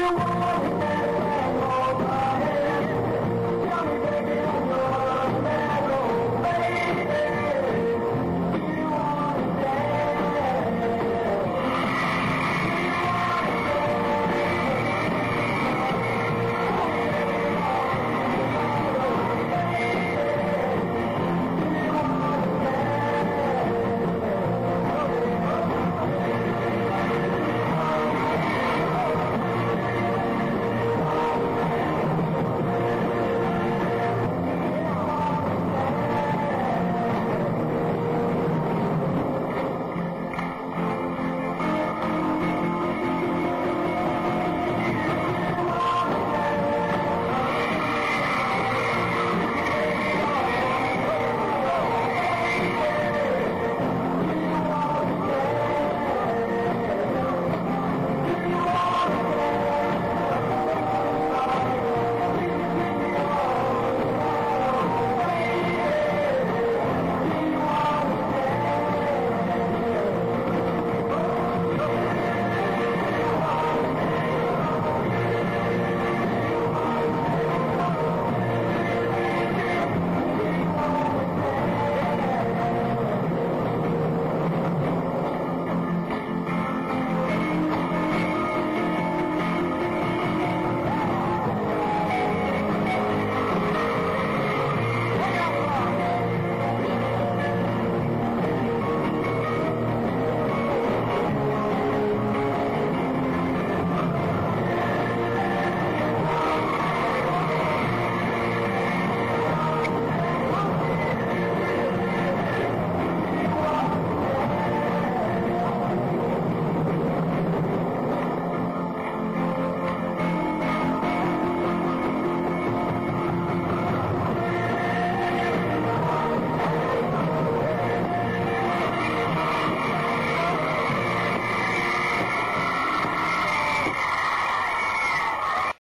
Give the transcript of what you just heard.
you. want